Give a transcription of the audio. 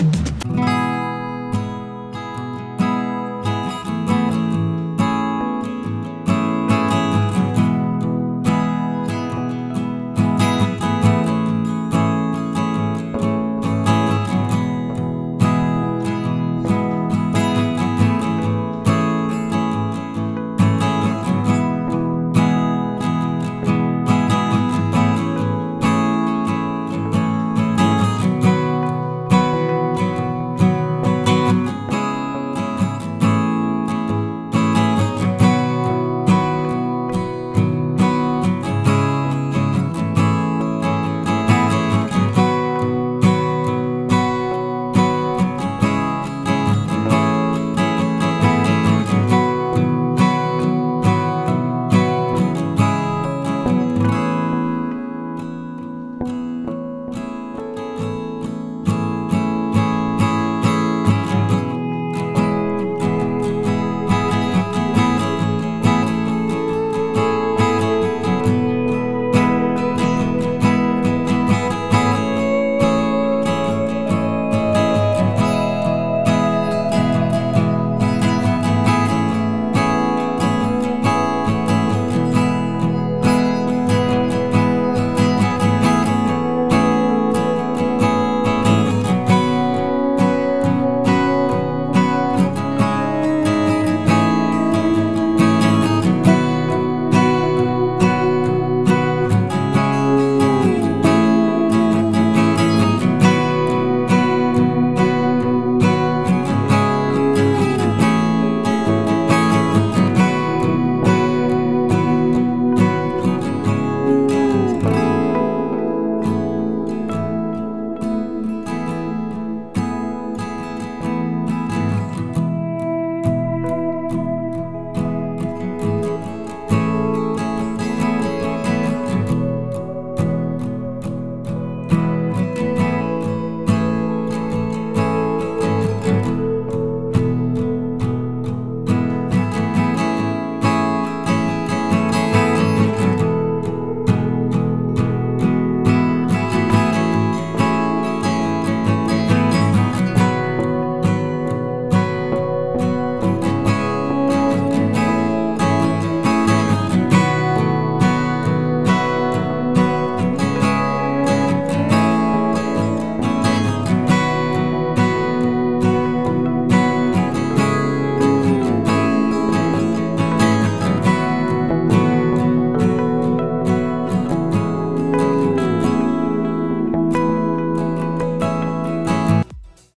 you